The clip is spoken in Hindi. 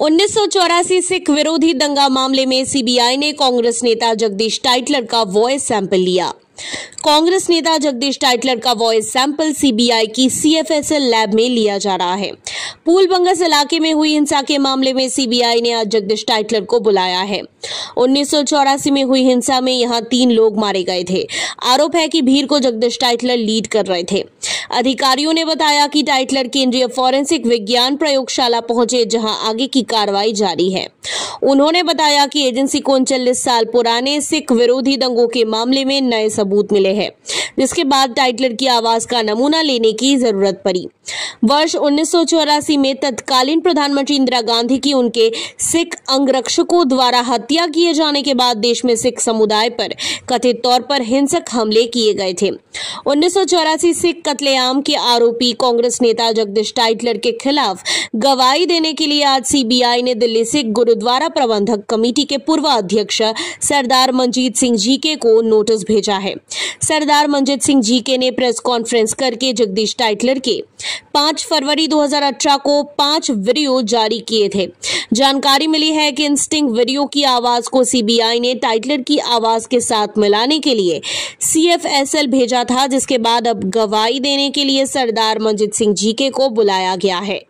उन्नीस सिख विरोधी दंगा मामले में सीबीआई ने कांग्रेस नेता जगदीश टाइटलर का वॉइस सैंपल लिया। कांग्रेस नेता जगदीश टाइटलर का वॉइस सैंपल सीबीआई की सीएफएसएल लैब में लिया जा रहा है। पूल बंगस इलाके में हुई हिंसा के मामले में सीबीआई ने आज जगदीश टाइटलर को बुलाया है। उन्नीस सौ चौरासी में हुई हिंसा में यहाँ तीन लोग मारे गए थे। आरोप है कि भीड़ को जगदीश टाइटलर लीड कर रहे थे। अधिकारियों ने बताया कि टाइटलर केंद्रीय फॉरेंसिक विज्ञान प्रयोगशाला पहुँचे, जहाँ आगे की कार्रवाई जारी है। उन्होंने बताया कि एजेंसी को उनचालीस साल पुराने सिख विरोधी दंगों के मामले में नए सबूत मिले हैं, जिसके बाद टाइटलर की आवाज़ का नमूना लेने की ज़रूरत पड़ी। वर्ष उन्नीस सौ चौरासी में तत्कालीन प्रधानमंत्री इंदिरा गांधी की उनके सिख अंगरक्षकों द्वारा हत्या किए जाने के बाद देश में सिख समुदाय पर कथित तौर पर हिंसक हमले किए गए थे। उन्नीस सौ चौरासी सिख कत्लेआम के आरोपी कांग्रेस नेता जगदीश टाइटलर के खिलाफ गवाही देने के लिए आज सीबीआई ने दिल्ली सिख गुरुद्वारा प्रबंधक कमेटी के पूर्व अध्यक्ष सरदार मंजीत सिंह जीके को नोटिस भेजा है। सरदार मंजीत सिंह जीके ने प्रेस कॉन्फ्रेंस करके जगदीश टाइटलर के 5 फरवरी 2018 को पाँच वीडियो जारी किए थे। जानकारी मिली है कि इंस्टिंग वीडियो की आवाज़ को सीबीआई ने टाइटलर की आवाज़ के साथ मिलाने के लिए सीएफएसएल भेजा था, जिसके बाद अब गवाही देने के लिए सरदार मंजीत सिंह जीके को बुलाया गया है।